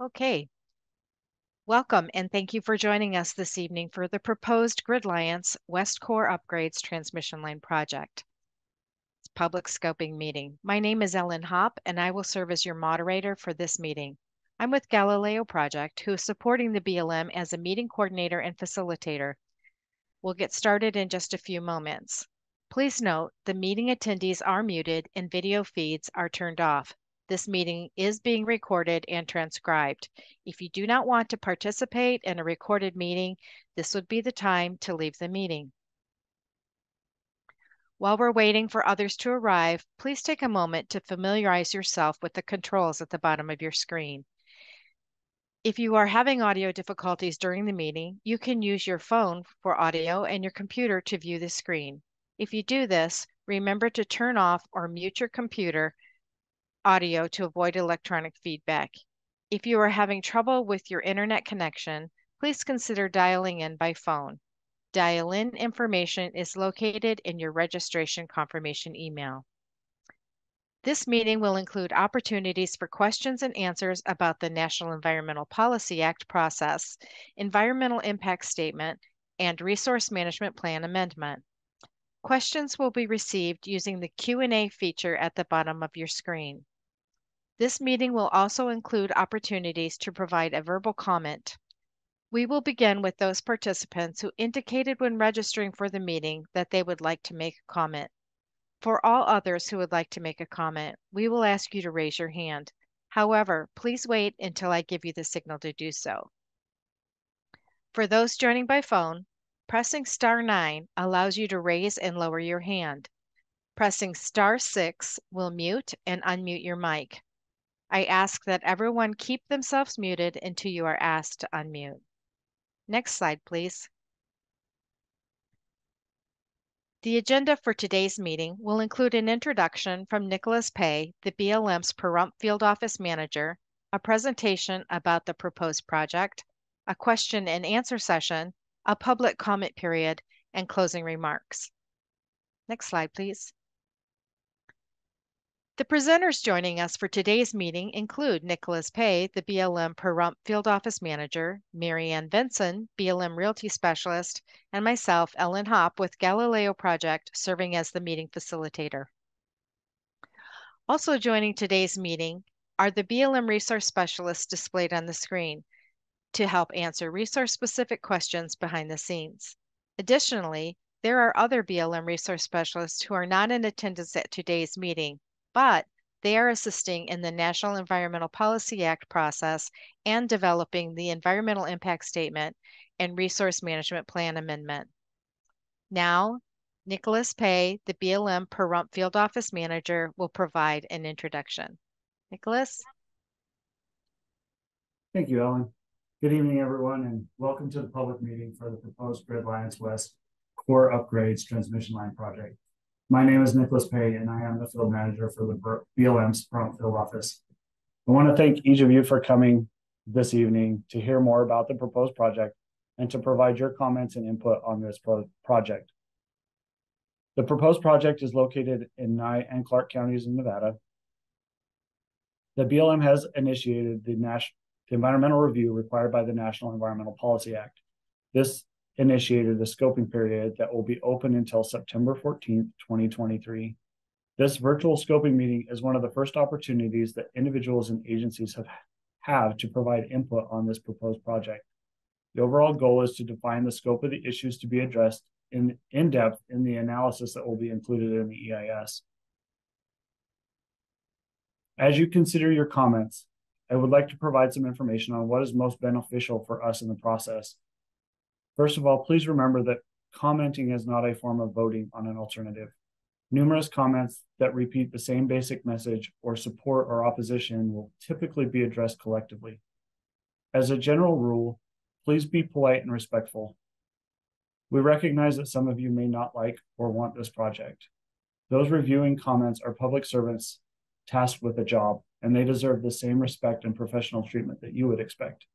Okay. Welcome and thank you for joining us this evening for the proposed Gridliance West Core Upgrades Transmission Line Project. It's public scoping meeting. My name is Ellen Hopp and I will serve as your moderator for this meeting. I'm with Galileo Project, who is supporting the BLM as a meeting coordinator and facilitator. We'll get started in just a few moments. Please note the meeting attendees are muted and video feeds are turned off. This meeting is being recorded and transcribed. If you do not want to participate in a recorded meeting, this would be the time to leave the meeting. While we're waiting for others to arrive, please take a moment to familiarize yourself with the controls at the bottom of your screen. If you are having audio difficulties during the meeting, you can use your phone for audio and your computer to view the screen. If you do this, remember to turn off or mute your computer audio to avoid electronic feedback. If you are having trouble with your internet connection, please consider dialing in by phone. Dial-in information is located in your registration confirmation email. This meeting will include opportunities for questions and answers about the National Environmental Policy Act process, Environmental Impact Statement, and Resource Management Plan Amendment. Questions will be received using the Q&A feature at the bottom of your screen. This meeting will also include opportunities to provide a verbal comment. We will begin with those participants who indicated when registering for the meeting that they would like to make a comment. For all others who would like to make a comment, we will ask you to raise your hand. However, please wait until I give you the signal to do so. For those joining by phone, pressing star 9 allows you to raise and lower your hand. Pressing star 6 will mute and unmute your mic. I ask that everyone keep themselves muted until you are asked to unmute. Next slide, please. The agenda for today's meeting will include an introduction from Nicholas Pay, the BLM's Pahrump Field Office Manager, a presentation about the proposed project, a question and answer session, a public comment period, and closing remarks. Next slide, please. The presenters joining us for today's meeting include Nicholas Pay, the BLM Pahrump Field Office Manager, Marianne Vinson, BLM Realty Specialist, and myself, Ellen Hopp, with Galileo Project, serving as the meeting facilitator. Also joining today's meeting are the BLM resource specialists displayed on the screen to help answer resource-specific questions behind the scenes. Additionally, there are other BLM resource specialists who are not in attendance at today's meeting but they are assisting in the National Environmental Policy Act process and developing the Environmental Impact Statement and Resource Management Plan Amendment. Now, Nicholas Pay, the BLM Pahrump Field Office Manager, will provide an introduction. Nicholas? Thank you, Ellen. Good evening, everyone, and welcome to the public meeting for the proposed Gridliance West Core Upgrades Transmission Line Project. My name is Nicholas Pay, and I am the field manager for the BLM's Pahrump Field Office. I want to thank each of you for coming this evening to hear more about the proposed project and to provide your comments and input on this pro project. The proposed project is located in Nye and Clark counties in Nevada. The BLM has initiated the, the environmental review required by the National Environmental Policy Act. This initiated a scoping period that will be open until September 14th, 2023. This virtual scoping meeting is one of the first opportunities that individuals and agencies have, have to provide input on this proposed project. The overall goal is to define the scope of the issues to be addressed in, in depth in the analysis that will be included in the EIS. As you consider your comments, I would like to provide some information on what is most beneficial for us in the process First of all, please remember that commenting is not a form of voting on an alternative. Numerous comments that repeat the same basic message or support or opposition will typically be addressed collectively. As a general rule, please be polite and respectful. We recognize that some of you may not like or want this project. Those reviewing comments are public servants tasked with a job, and they deserve the same respect and professional treatment that you would expect.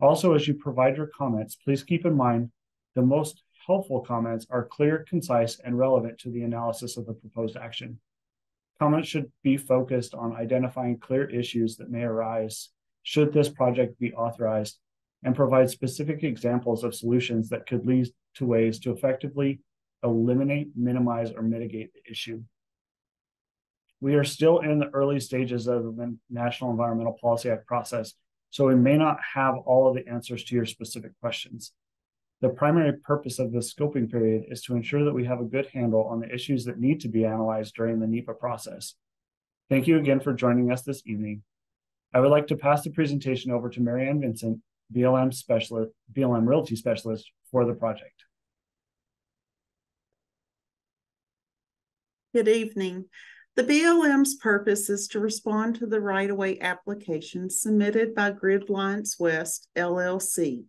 Also, as you provide your comments, please keep in mind the most helpful comments are clear, concise, and relevant to the analysis of the proposed action. Comments should be focused on identifying clear issues that may arise should this project be authorized and provide specific examples of solutions that could lead to ways to effectively eliminate, minimize, or mitigate the issue. We are still in the early stages of the National Environmental Policy Act process, so we may not have all of the answers to your specific questions. The primary purpose of this scoping period is to ensure that we have a good handle on the issues that need to be analyzed during the NEPA process. Thank you again for joining us this evening. I would like to pass the presentation over to Marianne Vinson, BLM specialist, BLM Realty Specialist for the project. Good evening. The BLM's purpose is to respond to the right-of-way application submitted by GridLiance West LLC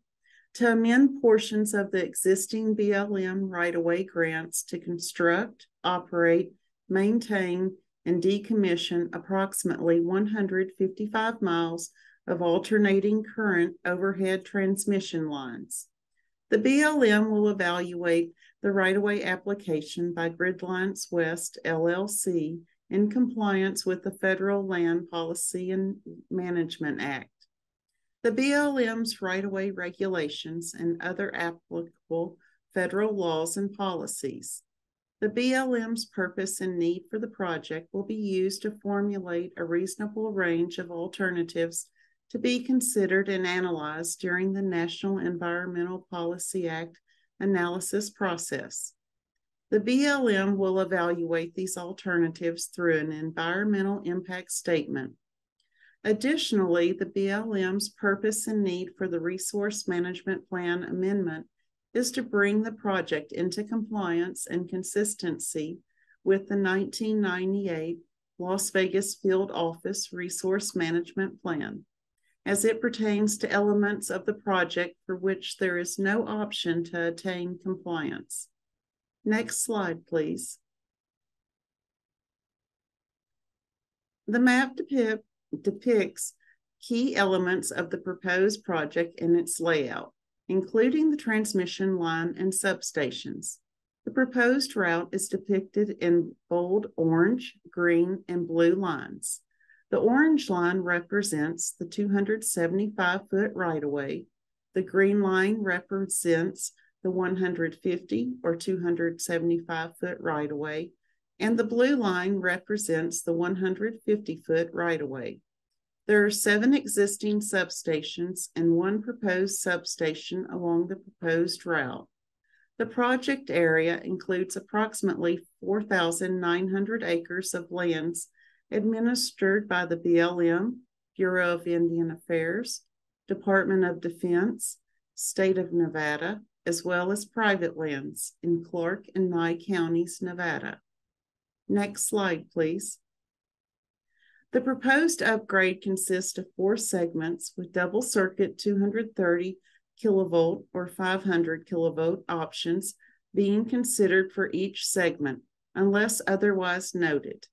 to amend portions of the existing BLM right-of-way grants to construct, operate, maintain, and decommission approximately 155 miles of alternating current overhead transmission lines. The BLM will evaluate the right-of-way application by GridLiance West LLC in compliance with the Federal Land Policy and Management Act. The BLM's right-of-way regulations and other applicable federal laws and policies. The BLM's purpose and need for the project will be used to formulate a reasonable range of alternatives to be considered and analyzed during the National Environmental Policy Act analysis process. The BLM will evaluate these alternatives through an environmental impact statement. Additionally, the BLM's purpose and need for the Resource Management Plan amendment is to bring the project into compliance and consistency with the 1998 Las Vegas Field Office Resource Management Plan as it pertains to elements of the project for which there is no option to attain compliance. Next slide, please. The map depict, depicts key elements of the proposed project and its layout, including the transmission line and substations. The proposed route is depicted in bold orange, green, and blue lines. The orange line represents the 275 foot right of way. The green line represents the 150 or 275 foot right of way. And the blue line represents the 150 foot right of way. There are seven existing substations and one proposed substation along the proposed route. The project area includes approximately 4,900 acres of lands administered by the BLM, Bureau of Indian Affairs, Department of Defense, State of Nevada, as well as private lands in Clark and Nye counties, Nevada. Next slide, please. The proposed upgrade consists of four segments with double circuit 230 kilovolt or 500 kilovolt options being considered for each segment, unless otherwise noted.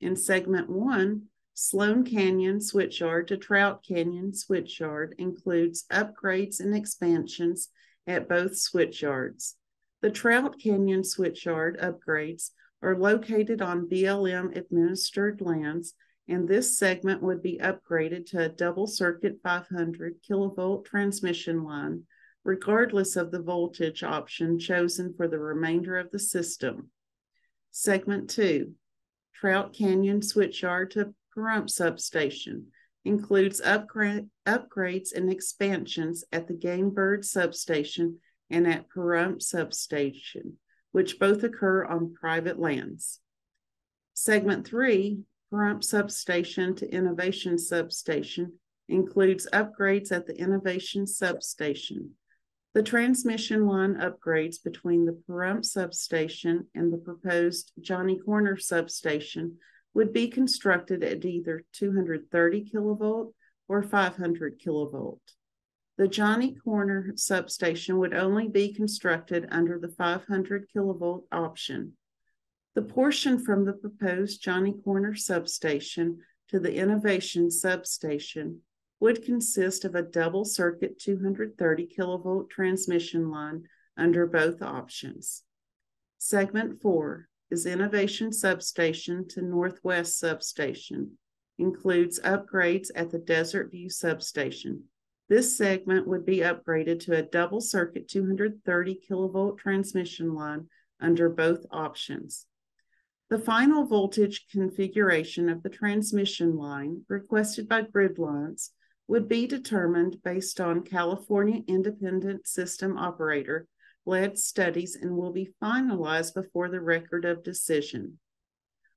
In segment one, Sloan Canyon Switchyard to Trout Canyon Switchyard includes upgrades and expansions at both switchyards. The Trout Canyon Switchyard upgrades are located on BLM administered lands, and this segment would be upgraded to a double circuit 500 kilovolt transmission line, regardless of the voltage option chosen for the remainder of the system. Segment two, Trout Canyon Switchyard to Pahrump Substation includes upgrade, upgrades and expansions at the Game Bird Substation and at Pahrump Substation, which both occur on private lands. Segment 3, Pahrump Substation to Innovation Substation, includes upgrades at the Innovation Substation, the transmission line upgrades between the Pahrump substation and the proposed Johnnie Corner substation would be constructed at either 230 kilovolt or 500 kilovolt. The Johnnie Corner substation would only be constructed under the 500 kilovolt option. The portion from the proposed Johnnie Corner substation to the Innovation substation would consist of a double circuit 230 kilovolt transmission line under both options. Segment four is Innovation Substation to Northwest Substation, includes upgrades at the Desert View substation. This segment would be upgraded to a double circuit 230 kilovolt transmission line under both options. The final voltage configuration of the transmission line requested by Gridliance would be determined based on California Independent System Operator led studies and will be finalized before the record of decision.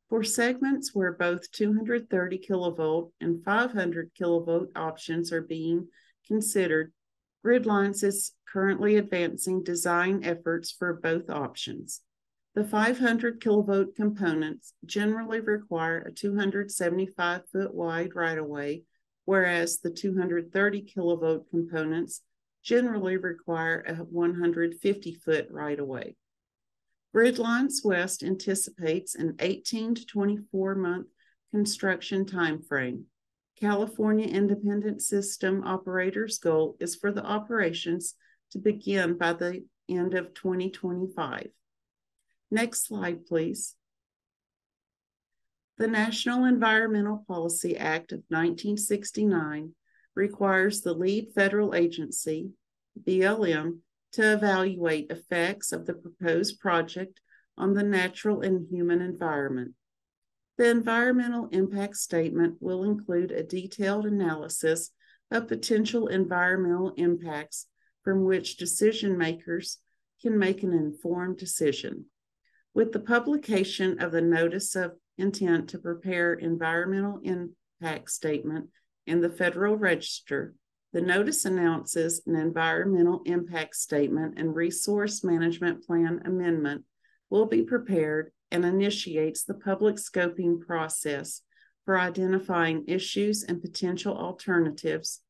For segments where both 230 kilovolt and 500 kilovolt options are being considered, Gridliance is currently advancing design efforts for both options. The 500 kilovolt components generally require a 275 foot wide right of way, whereas the 230 kilovolt components generally require a 150 foot right of way. Gridliance West anticipates an 18 to 24 month construction timeframe. California Independent System Operators' goal is for the operations to begin by the end of 2025. Next slide, please. The National Environmental Policy Act of 1969 requires the lead federal agency, BLM, to evaluate effects of the proposed project on the natural and human environment. The environmental impact statement will include a detailed analysis of potential environmental impacts from which decision makers can make an informed decision. With the publication of the Notice of Intent to Prepare Environmental Impact Statement in the Federal Register, the notice announces an environmental impact statement and resource management plan amendment will be prepared and initiates the public scoping process for identifying issues and potential alternatives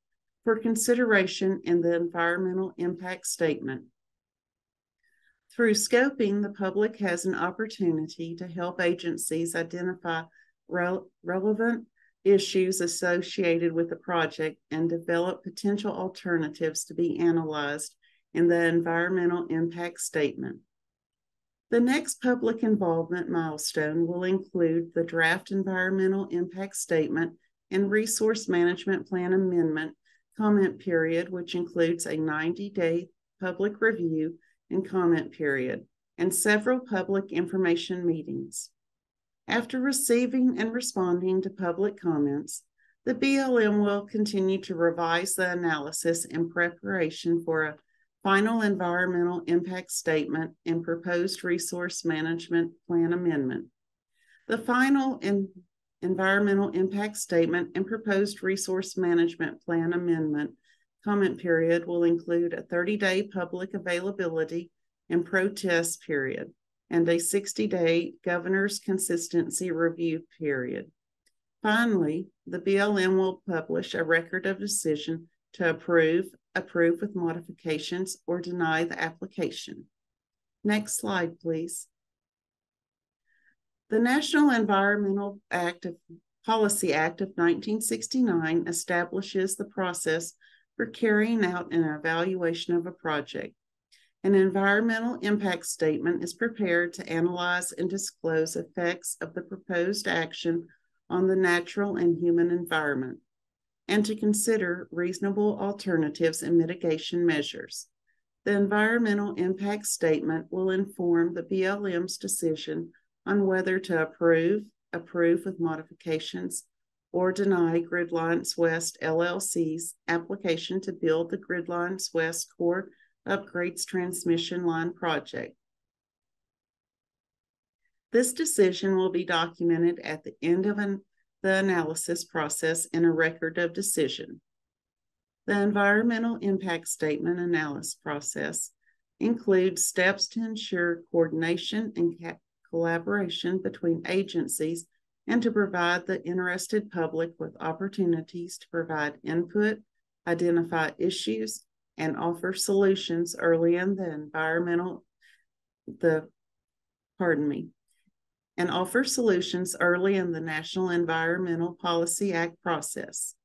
for consideration in the environmental impact statement. Through scoping, the public has an opportunity to help agencies identify re- relevant issues associated with the project and develop potential alternatives to be analyzed in the environmental impact statement. The next public involvement milestone will include the draft environmental impact statement and resource management plan amendment comment period, which includes a 90 day public review and comment period, and several public information meetings. After receiving and responding to public comments, the BLM will continue to revise the analysis in preparation for a final environmental impact statement and proposed resource management plan amendment. The final in environmental impact statement and proposed resource management plan amendment comment period will include a 30 day public availability and protest period and a 60 day governor's consistency review period. Finally, the BLM will publish a record of decision to approve, approve with modifications, or deny the application. Next slide, please. The National Environmental Act of Policy Act of 1969 establishes the process for carrying out an evaluation of a project. An environmental impact statement is prepared to analyze and disclose effects of the proposed action on the natural and human environment, and to consider reasonable alternatives and mitigation measures. The environmental impact statement will inform the BLM's decision on whether to approve, approve with modifications, or deny GridLiance West LLC's application to build the GridLiance West Core Upgrades Transmission Line project. This decision will be documented at the end of an, the analysis process in a record of decision. The environmental impact statement analysis process includes steps to ensure coordination and collaboration between agencies and to provide the interested public with opportunities to provide input, identify issues, and offer solutions early in the environmental the pardon me and offer solutions early in the National Environmental Policy Act process.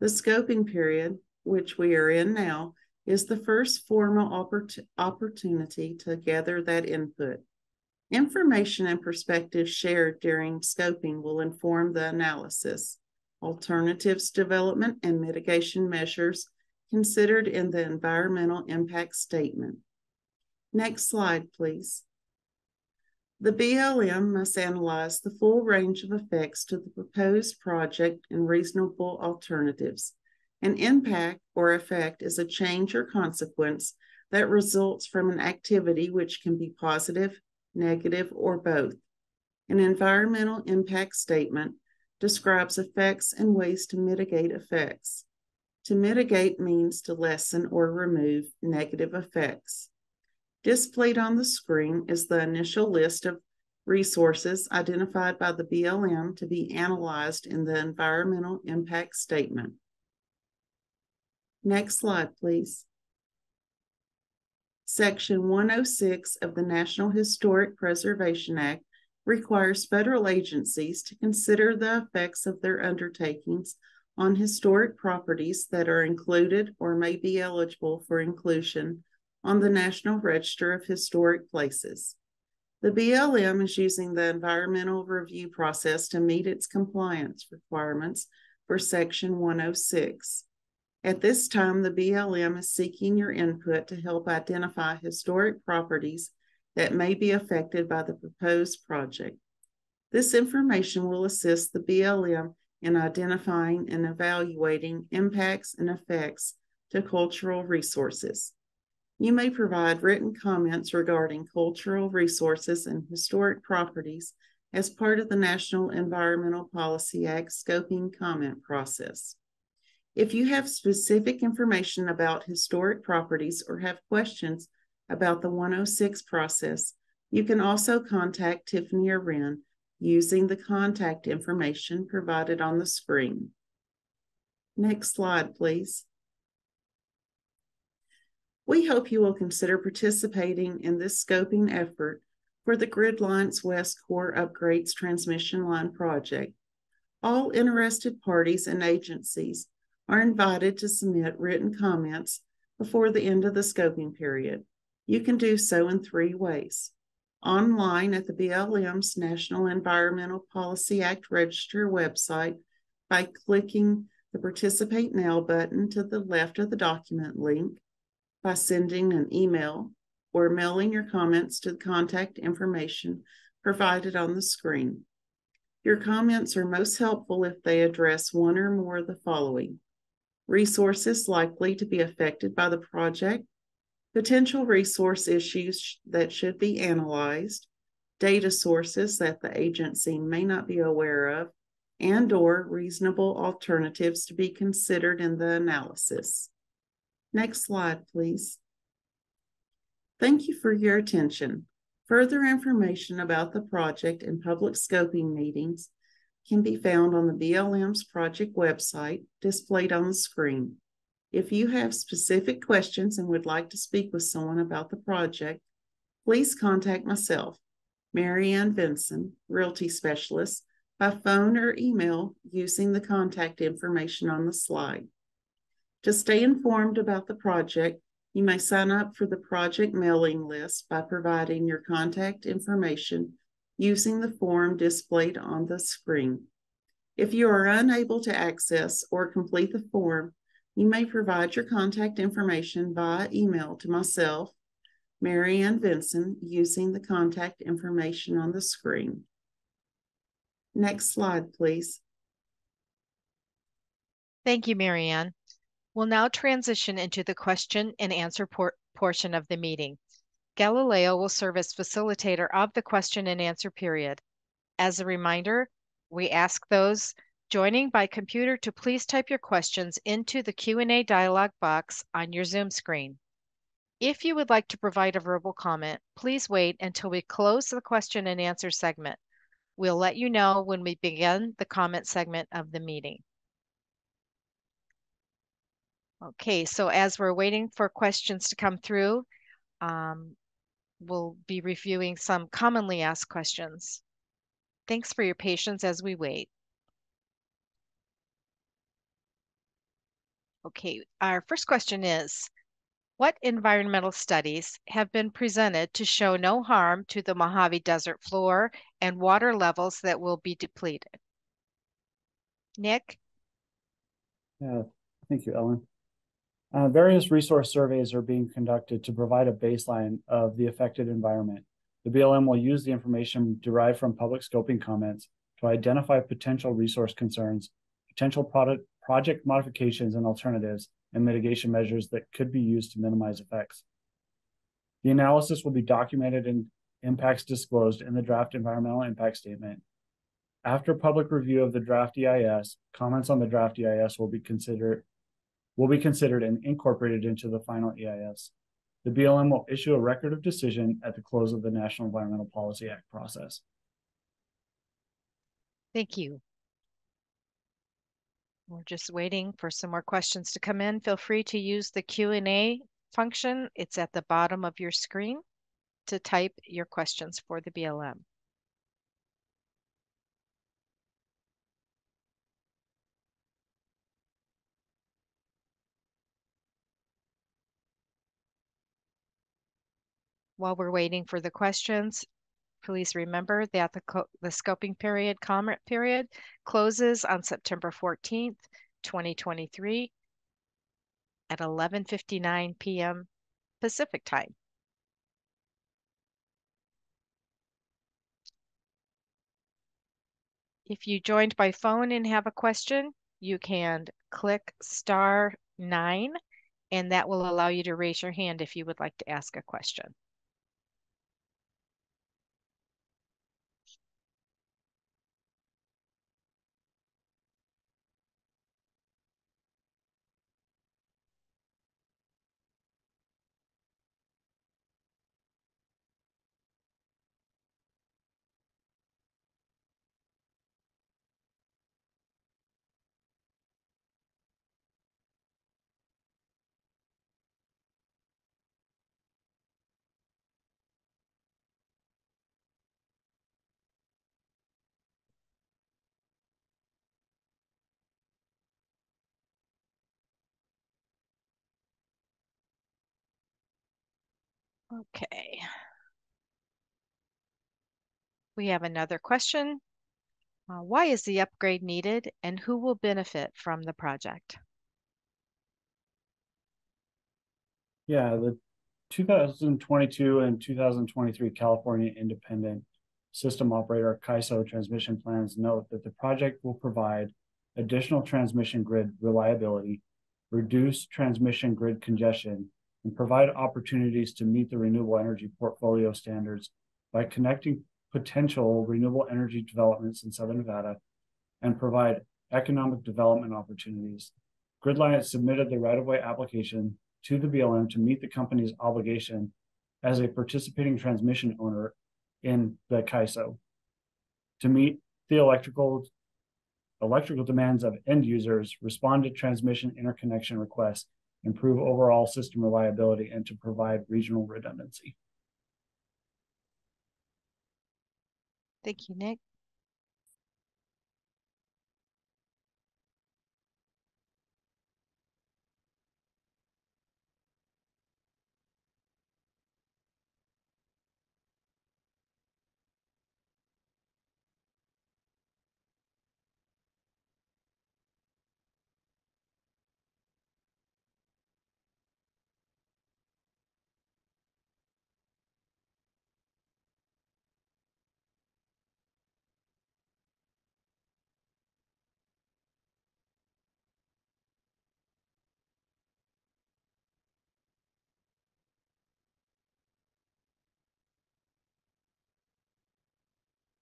The scoping period, which we are in now, is the first formal oppor- opportunity to gather that input. Information and perspectives shared during scoping will inform the analysis. alternatives development, and mitigation measures considered in the environmental impact statement. Next slide, please. The BLM must analyze the full range of effects to the proposed project and reasonable alternatives. An impact or effect is a change or consequence that results from an activity which can be positive, negative, or both. An environmental impact statement describes effects and ways to mitigate effects. To mitigate means to lessen or remove negative effects. Displayed on the screen is the initial list of resources identified by the BLM to be analyzed in the environmental impact statement. Next slide, please. Section 106 of the National Historic Preservation Act requires federal agencies to consider the effects of their undertakings on historic properties that are included or may be eligible for inclusion on the National Register of Historic Places. The BLM is using the environmental review process to meet its compliance requirements for Section 106. At this time, the BLM is seeking your input to help identify historic properties that may be affected by the proposed project. This information will assist the BLM in identifying and evaluating impacts and effects to cultural resources. You may provide written comments regarding cultural resources and historic properties as part of the National Environmental Policy Act scoping comment process. If you have specific information about historic properties or have questions about the 106 process, you can also contact Tiffany Arin using the contact information provided on the screen. Next slide, please. We hope you will consider participating in this scoping effort for the GridLiance West Core Upgrades Transmission Line Project. All interested parties and agencies are invited to submit written comments before the end of the scoping period. You can do so in three ways. Online at the BLM's National Environmental Policy Act Register website by clicking the Participate Now button to the left of the document link, by sending an email, or mailing your comments to the contact information provided on the screen. Your comments are most helpful if they address one or more of the following resources likely to be affected by the project, potential resource issues that should be analyzed, data sources that the agency may not be aware of, and or reasonable alternatives to be considered in the analysis. Next slide, please. Thank you for your attention. Further information about the project and public scoping meetings can be found on the BLM's project website displayed on the screen. If you have specific questions and would like to speak with someone about the project, please contact myself, Marianne Vinson, Realty Specialist, by phone or email using the contact information on the slide. To stay informed about the project, you may sign up for the project mailing list by providing your contact information using the form displayed on the screen. If you are unable to access or complete the form, you may provide your contact information via email to myself, Marianne Vinson, using the contact information on the screen. Next slide, please. Thank you, Marianne. We'll now transition into the question and answer por portion of the meeting. Galileo will serve as facilitator of the question and answer period. As a reminder, we ask those joining by computer to please type your questions into the Q&A dialog box on your Zoom screen. If you would like to provide a verbal comment, please wait until we close the question and answer segment. We'll let you know when we begin the comment segment of the meeting. Okay, so as we're waiting for questions to come through, um, we'll be reviewing some commonly asked questions. Thanks for your patience as we wait. Okay, our first question is, what environmental studies have been presented to show no harm to the Mojave Desert floor and water levels that will be depleted? Nick, Yeah, thank you, Ellen. Uh, various resource surveys are being conducted to provide a baseline of the affected environment. The BLM will use the information derived from public scoping comments to identify potential resource concerns, potential product project modifications and alternatives, and mitigation measures that could be used to minimize effects. The analysis will be documented in impacts disclosed in the draft environmental impact statement. After public review of the draft EIS, comments on the draft EIS will be considered will be considered and incorporated into the final EIS. The BLM will issue a record of decision at the close of the National Environmental Policy Act process. Thank you. We're just waiting for some more questions to come in. Feel free to use the Q&A function. It's at the bottom of your screen to type your questions for the BLM. While we're waiting for the questions, please remember that the, the scoping period, comment period, closes on September 14th, 2023 at 11.59 p.m. Pacific time. If you joined by phone and have a question, you can click star nine, and that will allow you to raise your hand if you would like to ask a question. Okay. We have another question. Uh, why is the upgrade needed and who will benefit from the project? Yeah, the 2022 and 2023 California Independent System Operator CAISO transmission plans note that the project will provide additional transmission grid reliability, reduce transmission grid congestion, and provide opportunities to meet the renewable energy portfolio standards by connecting potential renewable energy developments in Southern Nevada and provide economic development opportunities. GridLiance submitted the right-of-way application to the BLM to meet the company's obligation as a participating transmission owner in the CAISO. To meet the electrical electrical demands of end users, respond to transmission interconnection requests, improve overall system reliability, and to provide regional redundancy. Thank you, Nick.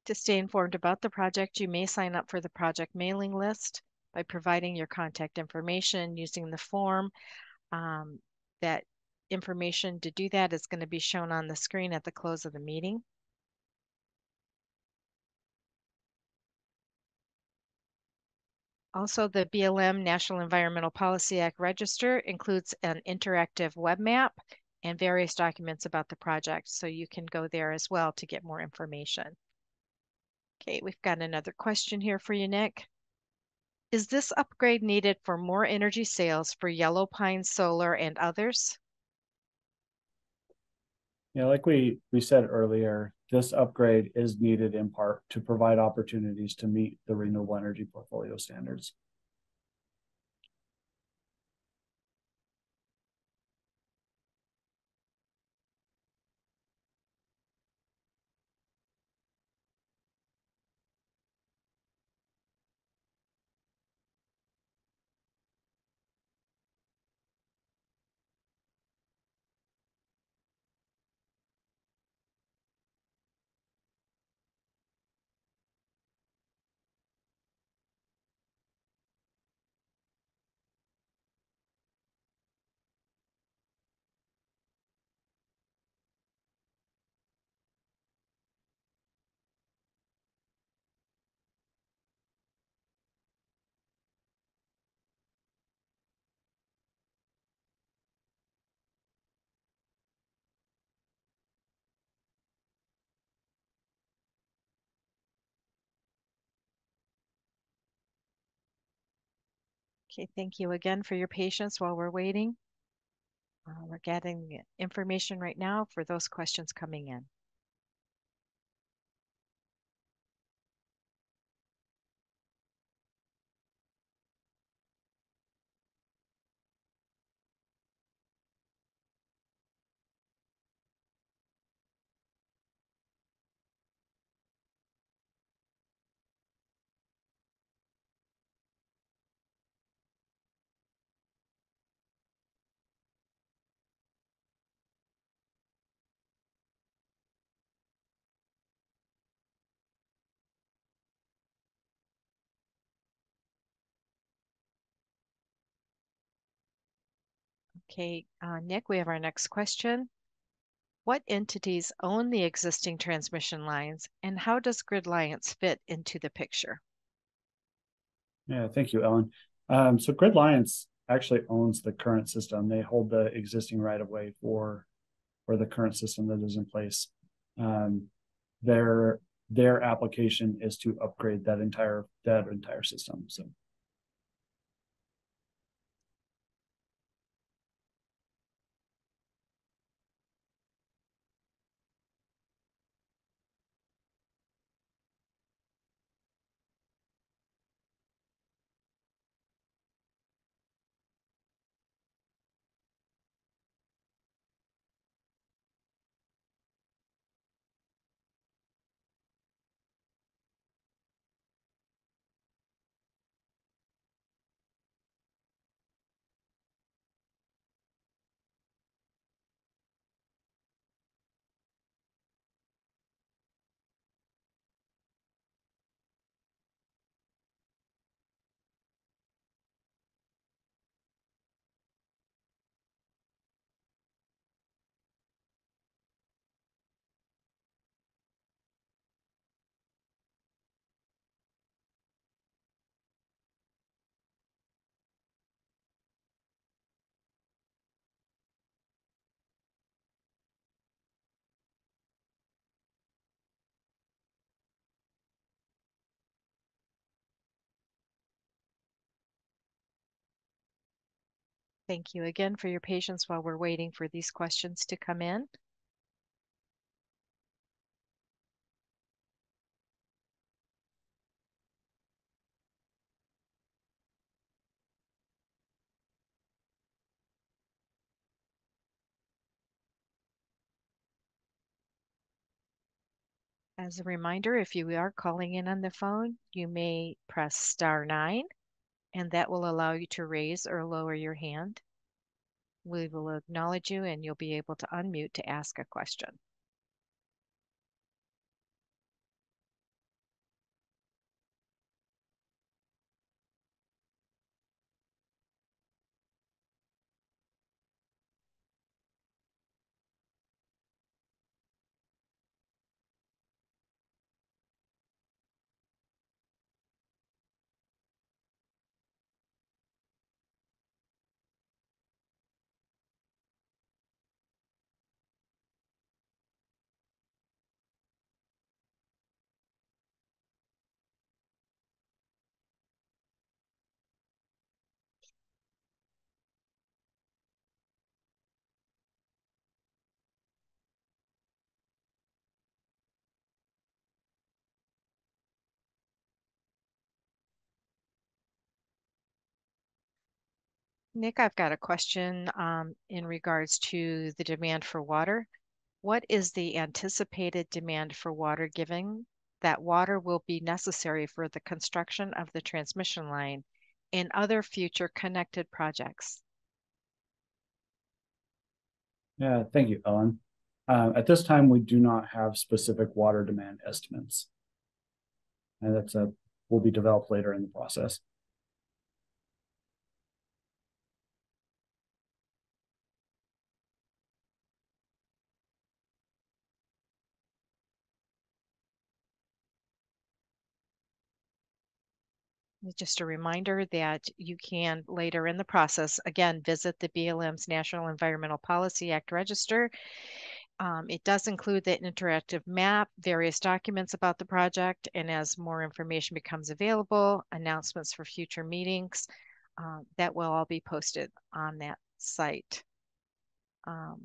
To stay informed about the project, you may sign up for the project mailing list by providing your contact information using the form. Um, that information to do that is going to be shown on the screen at the close of the meeting. Also, the BLM National Environmental Policy Act Register includes an interactive web map and various documents about the project, so you can go there as well to get more information. Okay, we've got another question here for you, Nick. Is this upgrade needed for more energy sales for Yellow Pine Solar and others? Yeah, like we, we said earlier, this upgrade is needed in part to provide opportunities to meet the renewable energy portfolio standards. Okay, thank you again for your patience while we're waiting. Uh, we're getting information right now for those questions coming in. Okay, uh, Nick, we have our next question. What entities own the existing transmission lines and how does Gridliance fit into the picture? Yeah, thank you, Ellen. Um, so Gridliance actually owns the current system. They hold the existing right of way for for the current system that is in place. Um, their their application is to upgrade that entire that entire system. So Thank you again for your patience while we're waiting for these questions to come in. As a reminder, if you are calling in on the phone, you may press star nine, and that will allow you to raise or lower your hand. We will acknowledge you and you'll be able to unmute to ask a question. Nick, I've got a question um, in regards to the demand for water. What is the anticipated demand for water given that water will be necessary for the construction of the transmission line and other future connected projects? yeah, thank you, Ellen. Uh, at this time, we do not have specific water demand estimates. And that's a will be developed later in the process. Just a reminder that you can later in the process, again, visit the BLM's National Environmental Policy Act Register. Um, it does include the interactive map, various documents about the project, and as more information becomes available, announcements for future meetings, uh, that will all be posted on that site. Um,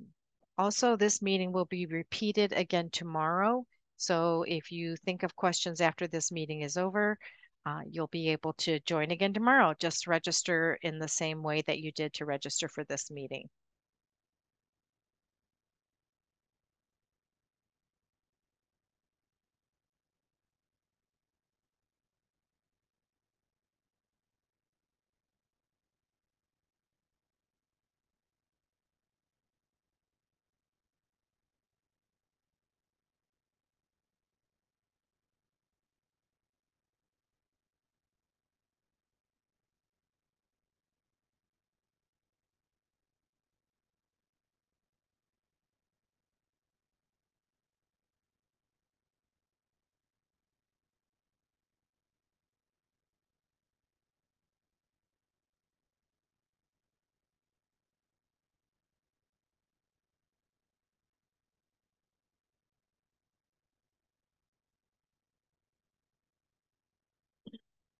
also, this meeting will be repeated again tomorrow. So if you think of questions after this meeting is over, uh, you'll be able to join again tomorrow. Just register in the same way that you did to register for this meeting.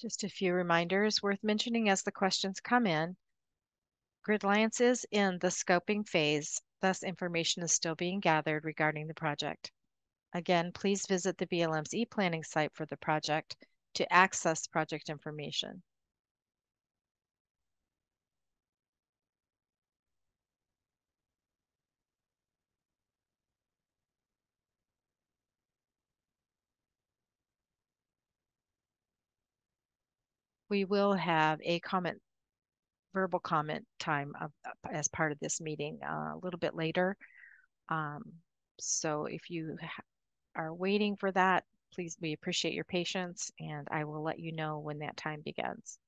Just a few reminders worth mentioning as the questions come in. GridLiance is in the scoping phase, thus information is still being gathered regarding the project. Again, please visit the BLM's e-planning site for the project to access project information. We will have a comment, verbal comment time of, as part of this meeting uh, a little bit later. Um, so if you are waiting for that, please, we appreciate your patience and I will let you know when that time begins.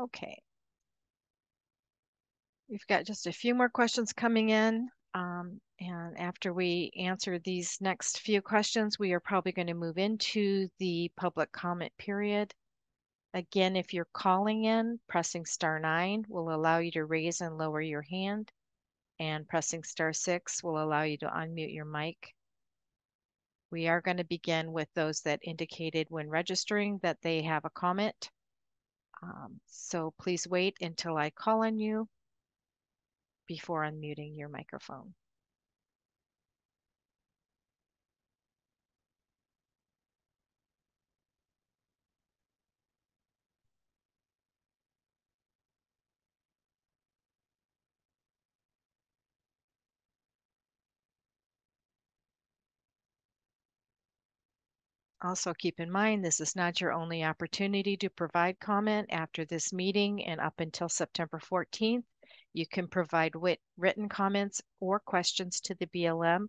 Okay. We've got just a few more questions coming in. Um, and after we answer these next few questions, we are probably going to move into the public comment period. Again, if you're calling in, pressing star nine will allow you to raise and lower your hand, and pressing star six will allow you to unmute your mic. We are going to begin with those that indicated when registering that they have a comment. Um, so please wait until I call on you before unmuting your microphone. Also keep in mind, this is not your only opportunity to provide comment after this meeting and up until September 14th. You can provide wit written comments or questions to the BLM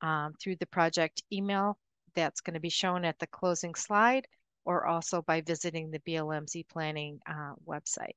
um, through the project email that's going to be shown at the closing slide or also by visiting the BLM's e-planning uh, website.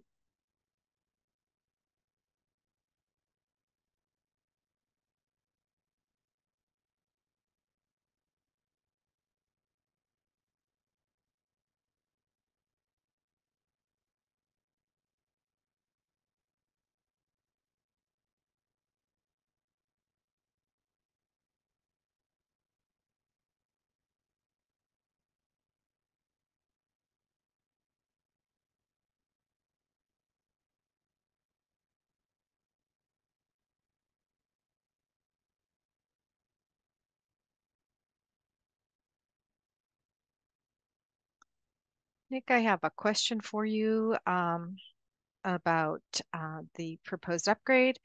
Nick, I have a question for you um, about uh, the proposed upgrade.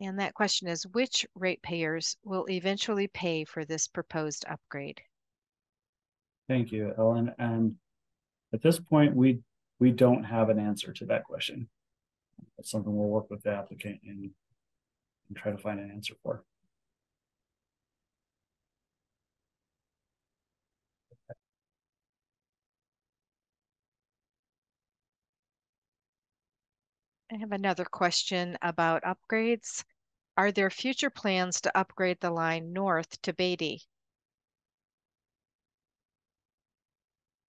And that question is, which ratepayers will eventually pay for this proposed upgrade? Thank you, Ellen. And at this point, we, we don't have an answer to that question. That's something we'll work with the applicant and, and try to find an answer for. I have another question about upgrades. Are there future plans to upgrade the line north to Beatty?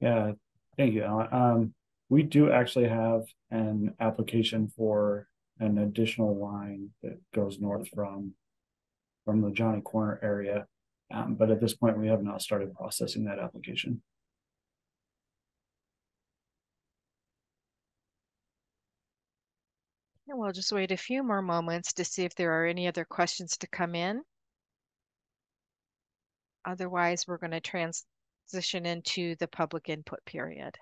Yeah, thank you, Alan. Um, we do actually have an application for an additional line that goes north from from the Johnnie Corner area. Um, but at this point, we have not started processing that application. And we'll just wait a few more moments to see if there are any other questions to come in. Otherwise, we're going to transition into the public input period.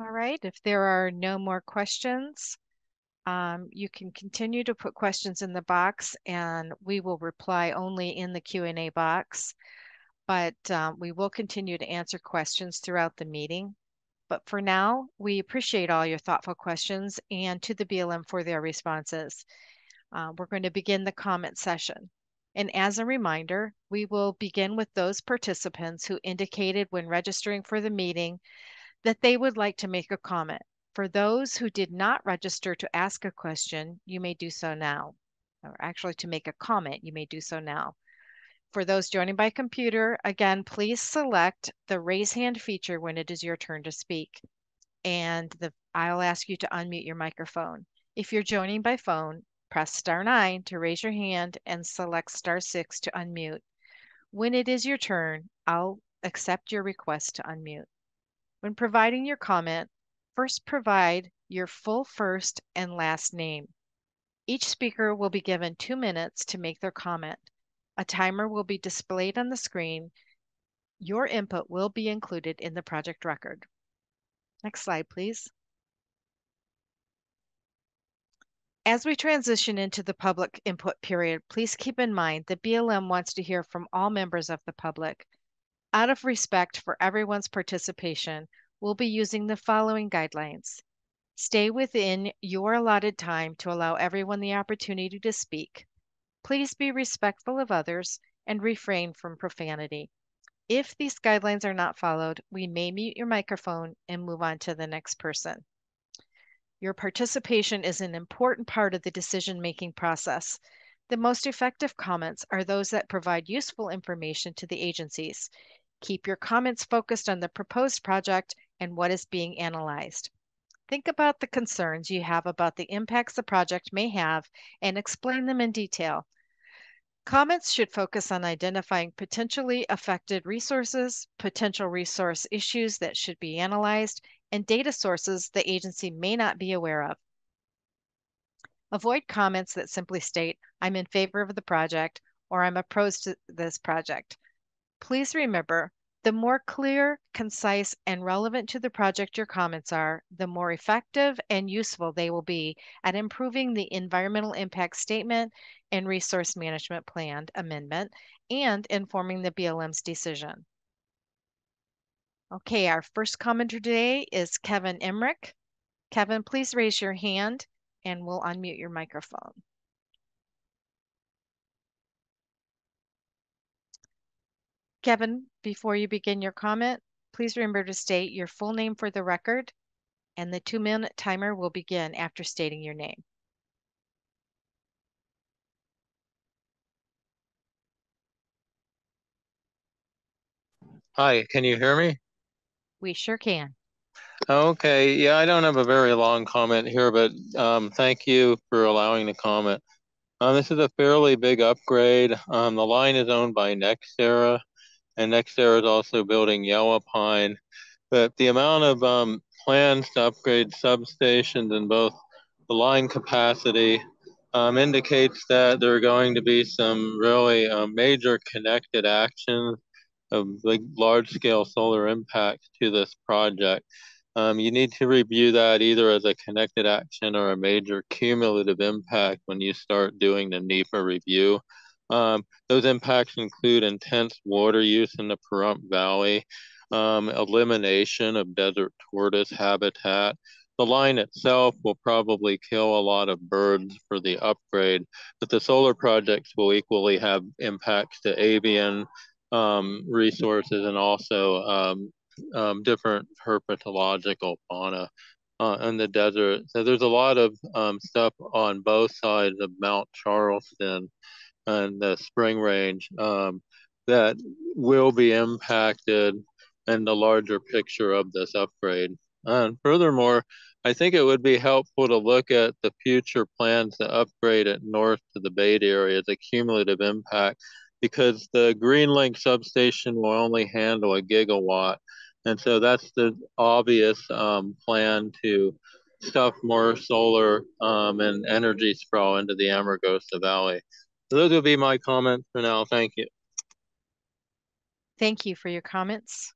All right, if there are no more questions, um, you can continue to put questions in the box and we will reply only in the Q&A box. But um, we will continue to answer questions throughout the meeting. But for now, we appreciate all your thoughtful questions and to the BLM for their responses. Uh, we're going to begin the comment session. And as a reminder, we will begin with those participants who indicated when registering for the meeting that they would like to make a comment. For those who did not register to ask a question, you may do so now. Or actually to make a comment, you may do so now. For those joining by computer, again, please select the raise hand feature when it is your turn to speak. And the, I'll ask you to unmute your microphone. If you're joining by phone, press star nine to raise your hand and select star six to unmute. When it is your turn, I'll accept your request to unmute. When providing your comment, first provide your full first and last name. Each speaker will be given two minutes to make their comment. A timer will be displayed on the screen. Your input will be included in the project record. Next slide, please. As we transition into the public input period, please keep in mind that BLM wants to hear from all members of the public. Out of respect for everyone's participation, we'll be using the following guidelines. Stay within your allotted time to allow everyone the opportunity to speak. Please be respectful of others and refrain from profanity. If these guidelines are not followed, we may mute your microphone and move on to the next person. Your participation is an important part of the decision-making process. The most effective comments are those that provide useful information to the agencies. Keep your comments focused on the proposed project and what is being analyzed. Think about the concerns you have about the impacts the project may have and explain them in detail. Comments should focus on identifying potentially affected resources, potential resource issues that should be analyzed, and data sources the agency may not be aware of. Avoid comments that simply state, I'm in favor of the project or I'm opposed to this project. Please remember, the more clear, concise, and relevant to the project your comments are, the more effective and useful they will be at improving the environmental impact statement and resource management plan amendment and informing the BLM's decision. Okay, our first commenter today is Kevin Emmerich. Kevin, please raise your hand and we'll unmute your microphone. Kevin, before you begin your comment, please remember to state your full name for the record, and the two-minute timer will begin after stating your name. Hi, can you hear me? We sure can. Okay, yeah, I don't have a very long comment here, but um, thank you for allowing the comment. Um, this is a fairly big upgrade. Um, the line is owned by NextEra, and NextEra is also building Yellow Pine. But the amount of um, plans to upgrade substations and both the line capacity um, indicates that there are going to be some really uh, major connected actions of large scale solar impacts to this project. Um, you need to review that either as a connected action or a major cumulative impact when you start doing the NEPA review. Um, those impacts include intense water use in the Pahrump Valley, um, elimination of desert tortoise habitat. The line itself will probably kill a lot of birds for the upgrade, but the solar projects will equally have impacts to avian um, resources and also um, um, different herpetological fauna uh, in the desert. So there's a lot of um, stuff on both sides of Mount Charleston and the Spring Range um, that will be impacted in the larger picture of this upgrade. And furthermore, I think it would be helpful to look at the future plans to upgrade it north to the Beatty area a cumulative impact because the Greenlink substation will only handle a gigawatt and so that's the obvious um, plan to stuff more solar um, and energy sprawl into the Amargosa Valley. So those will be my comments for now. Thank you. Thank you for your comments.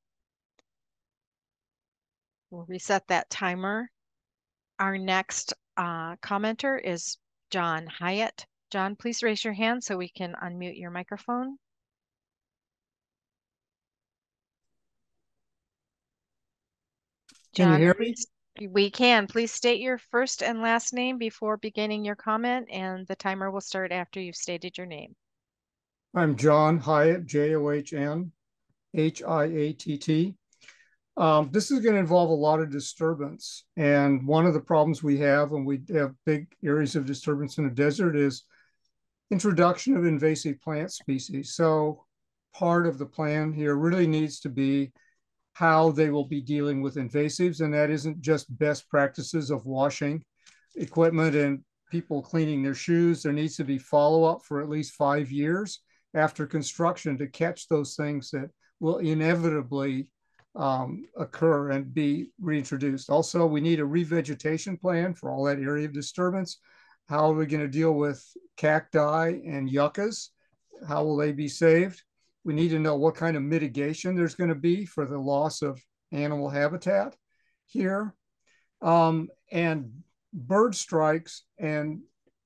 We'll reset that timer. Our next uh, commenter is John Hyatt. John, please raise your hand so we can unmute your microphone. Can you hear me? We can. Please state your first and last name before beginning your comment, and the timer will start after you've stated your name. I'm John Hyatt, J O H N H I A T T. Um, this is going to involve a lot of disturbance. And one of the problems we have when we have big areas of disturbance in the desert is introduction of invasive plant species. So part of the plan here really needs to be how they will be dealing with invasives. And that isn't just best practices of washing equipment and people cleaning their shoes. There needs to be follow up for at least five years after construction to catch those things that will inevitably um, occur and be reintroduced. Also, we need a revegetation plan for all that area of disturbance. How are we going to deal with cacti and yuccas? How will they be saved? We need to know what kind of mitigation there's going to be for the loss of animal habitat here. Um, and bird strikes and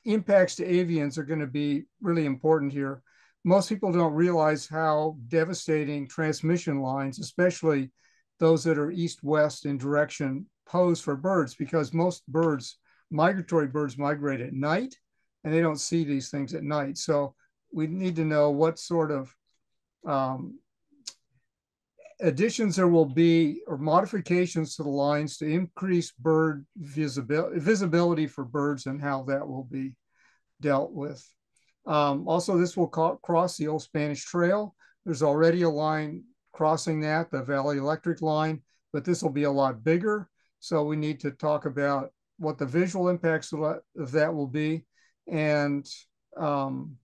impacts to avians are going to be really important here. Most people don't realize how devastating transmission lines, especially those that are east-west in direction, pose for birds because most birds, migratory birds migrate at night and they don't see these things at night. So we need to know what sort of um, additions there will be or modifications to the lines to increase bird visibility, visibility for birds and how that will be dealt with. Um, also, this will cross the old Spanish Trail. There's already a line crossing that, the Valley Electric line, but this will be a lot bigger. So we need to talk about what the visual impacts of that will be and um,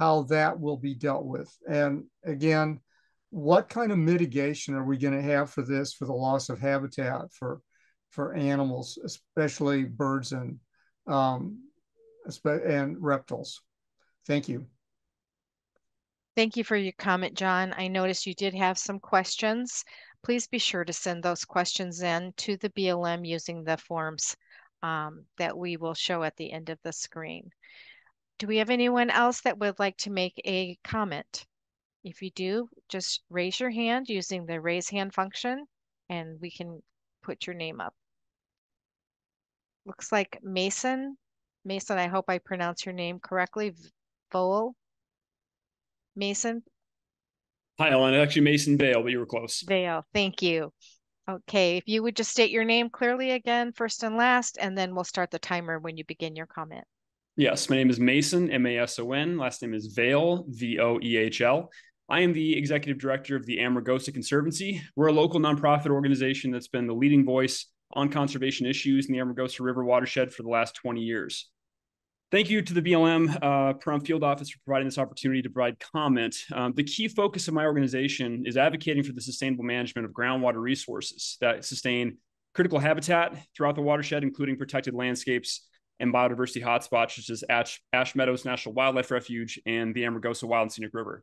how that will be dealt with. And again, what kind of mitigation are we going to have for this for the loss of habitat for for animals, especially birds and um, and reptiles? Thank you. Thank you for your comment, John. I noticed you did have some questions. Please be sure to send those questions in to the BLM using the forms um, that we will show at the end of the screen. Do we have anyone else that would like to make a comment? If you do, just raise your hand using the raise hand function and we can put your name up. Looks like Mason. Mason, I hope I pronounce your name correctly. Vole. Mason? Hi, Ellen. Actually, Mason Voehl, but you were close. Voehl, thank you. Okay, if you would just state your name clearly again, first and last, and then we'll start the timer when you begin your comment. Yes, my name is Mason, M A S O N. Last name is Voehl, V O E H L. I am the executive director of the Amargosa Conservancy. We're a local nonprofit organization that's been the leading voice on conservation issues in the Amargosa River watershed for the last 20 years. Thank you to the BLM uh, Field Office for providing this opportunity to provide comment. Um, the key focus of my organization is advocating for the sustainable management of groundwater resources that sustain critical habitat throughout the watershed, including protected landscapes and biodiversity hotspots such as Ash, Ash Meadows National Wildlife Refuge and the Amargosa Wild and Scenic River.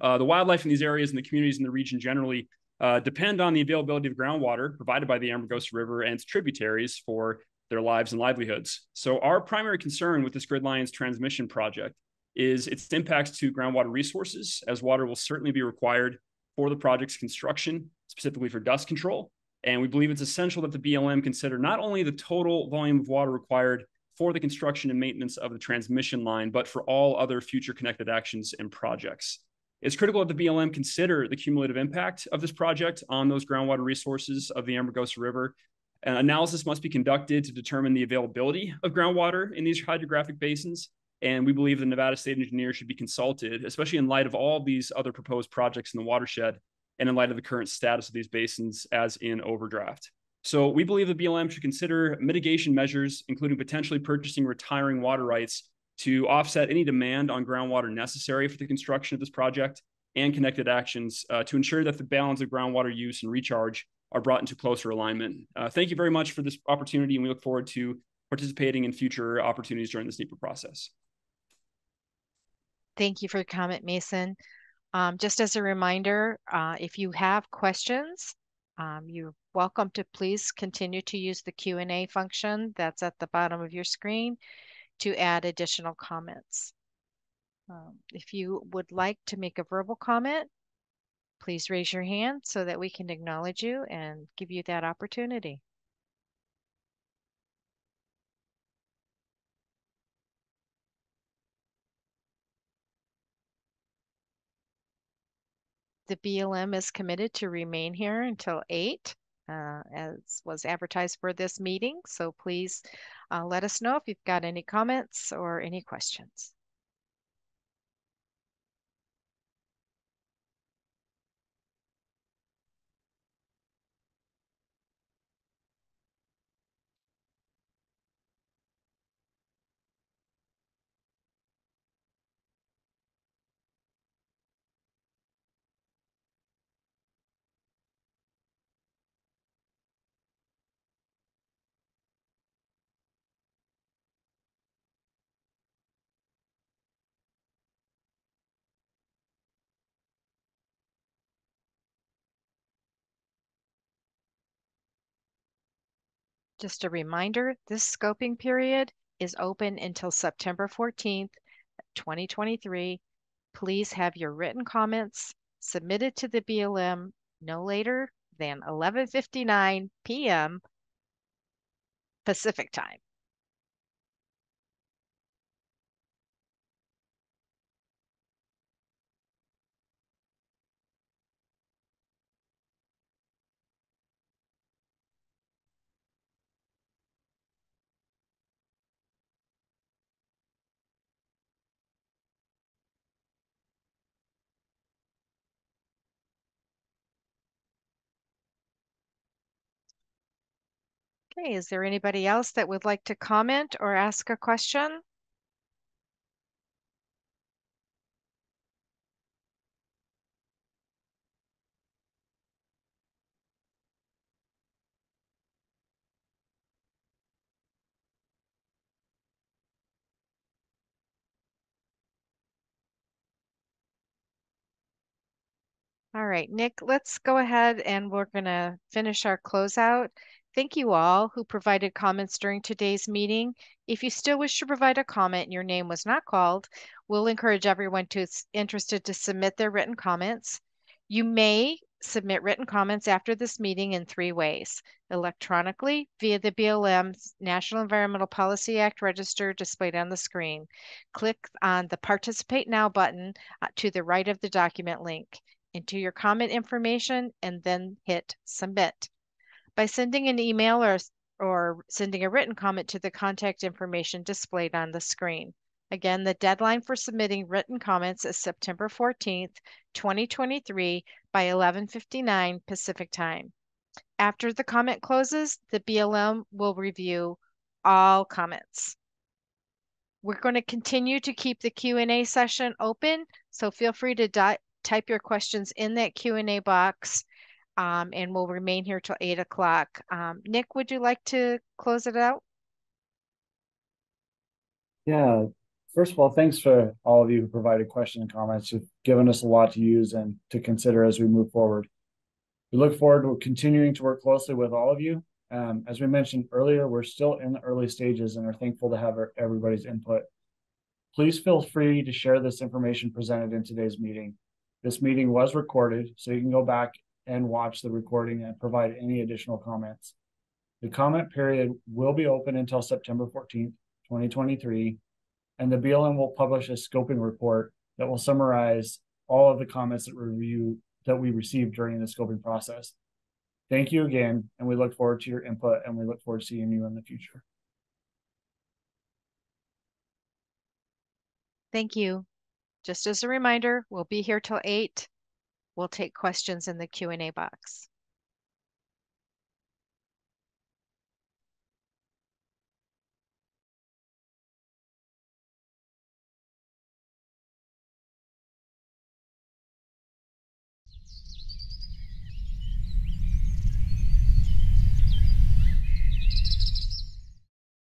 Uh, the wildlife in these areas and the communities in the region generally uh, depend on the availability of groundwater provided by the Amargosa River and its tributaries for their lives and livelihoods. So our primary concern with this GridLiance transmission project is its impacts to groundwater resources, as water will certainly be required for the project's construction, specifically for dust control. And we believe it's essential that the BLM consider not only the total volume of water required for the construction and maintenance of the transmission line, but for all other future connected actions and projects. It's critical that the BLM consider the cumulative impact of this project on those groundwater resources of the Amargosa River an analysis must be conducted to determine the availability of groundwater in these hydrographic basins. And we believe the Nevada State Engineer should be consulted, especially in light of all these other proposed projects in the watershed and in light of the current status of these basins as in overdraft. So we believe the BLM should consider mitigation measures, including potentially purchasing retiring water rights to offset any demand on groundwater necessary for the construction of this project and connected actions uh, to ensure that the balance of groundwater use and recharge are brought into closer alignment. Uh, thank you very much for this opportunity, and we look forward to participating in future opportunities during this NEPA process. Thank you for your comment, Mason. Um, just as a reminder, uh, if you have questions, um, you're welcome to please continue to use the Q&A function that's at the bottom of your screen to add additional comments. Um, if you would like to make a verbal comment, please raise your hand so that we can acknowledge you and give you that opportunity. The BLM is committed to remain here until 8, uh, as was advertised for this meeting. So please uh, let us know if you've got any comments or any questions. Just a reminder, this scoping period is open until September 14th, 2023. Please have your written comments submitted to the BLM no later than 11:59 p.m. Pacific time. Okay, is there anybody else that would like to comment or ask a question? All right, Nick, let's go ahead and we're going to finish our closeout. Thank you all who provided comments during today's meeting. If you still wish to provide a comment and your name was not called, we'll encourage everyone to interested to submit their written comments. You may submit written comments after this meeting in three ways. Electronically, via the BLM's National Environmental Policy Act register displayed on the screen. Click on the Participate Now button uh, to the right of the document link. Enter your comment information and then hit Submit by sending an email or, or sending a written comment to the contact information displayed on the screen. Again, the deadline for submitting written comments is September fourteenth, twenty twenty-three by eleven fifty-nine Pacific Time. After the comment closes, the BLM will review all comments. We're going to continue to keep the Q and A session open, so feel free to type your questions in that Q and A box. Um, and we'll remain here till eight o'clock. Um, Nick, would you like to close it out? Yeah, first of all, thanks for all of you who provided questions and comments. You've given us a lot to use and to consider as we move forward. We look forward to continuing to work closely with all of you. Um, as we mentioned earlier, we're still in the early stages and are thankful to have our- everybody's input. Please feel free to share this information presented in today's meeting. This meeting was recorded, so you can go back and watch the recording and provide any additional comments. The comment period will be open until September fourteenth, twenty twenty-three. And the BLM will publish a scoping report that will summarize all of the comments that review that we received during the scoping process. Thank you again, and we look forward to your input and we look forward to seeing you in the future. Thank you. Just as a reminder, we'll be here till eight. We'll take questions in the Q and A box.